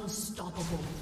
Unstoppable.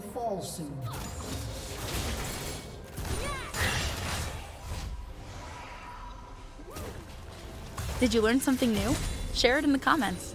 Will fall soon. Did you learn something new? Share it in the comments.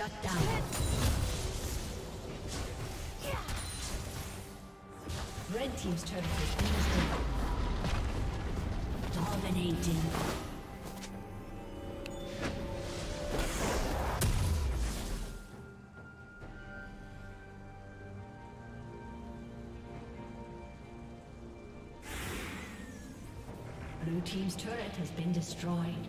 Shut down. Red Team's turret has been destroyed. Dominating. Blue Team's turret has been destroyed.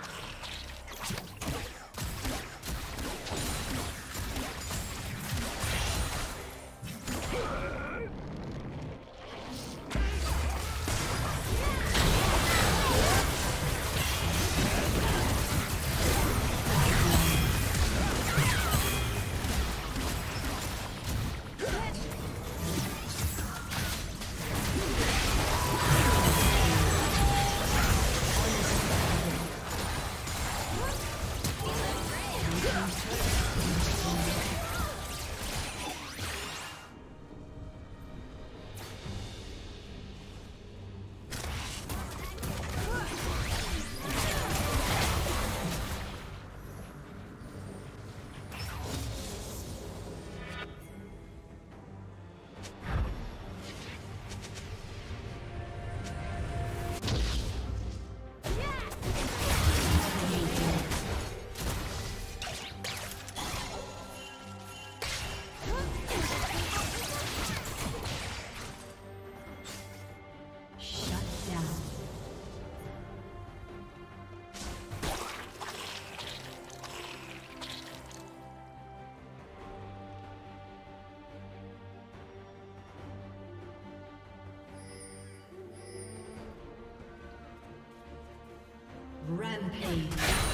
Rampage.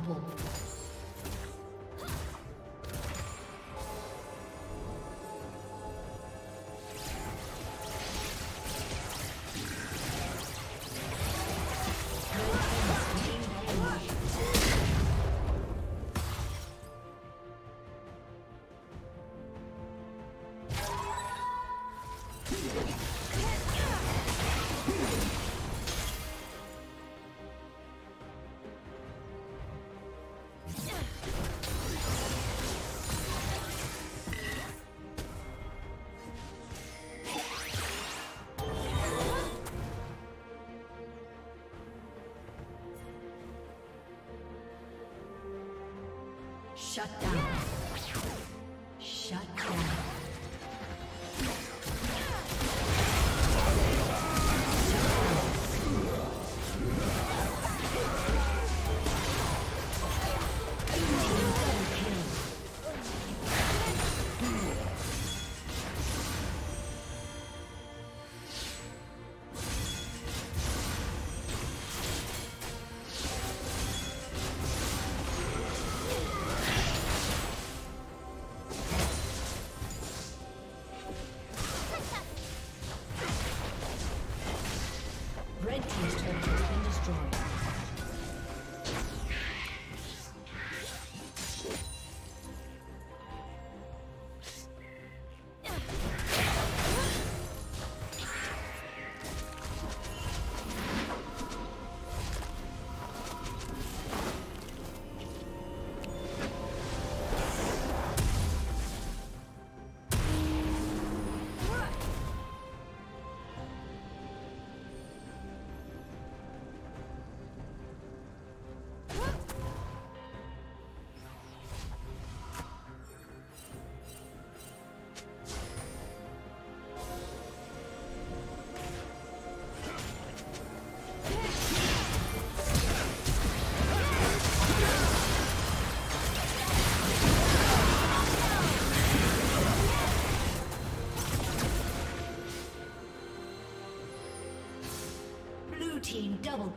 Unstoppable. Shut down.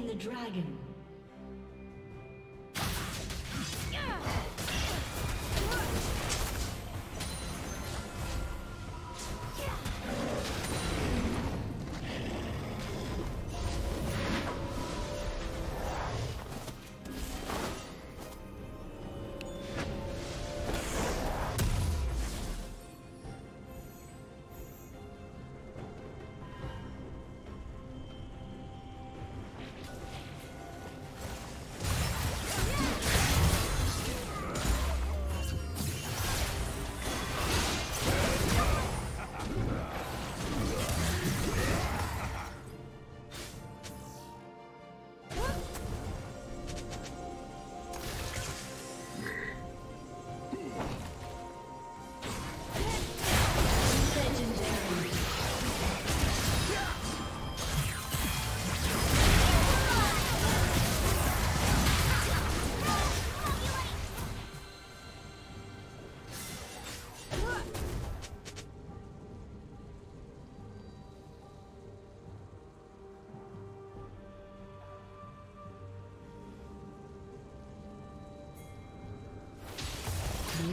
Slain the dragon.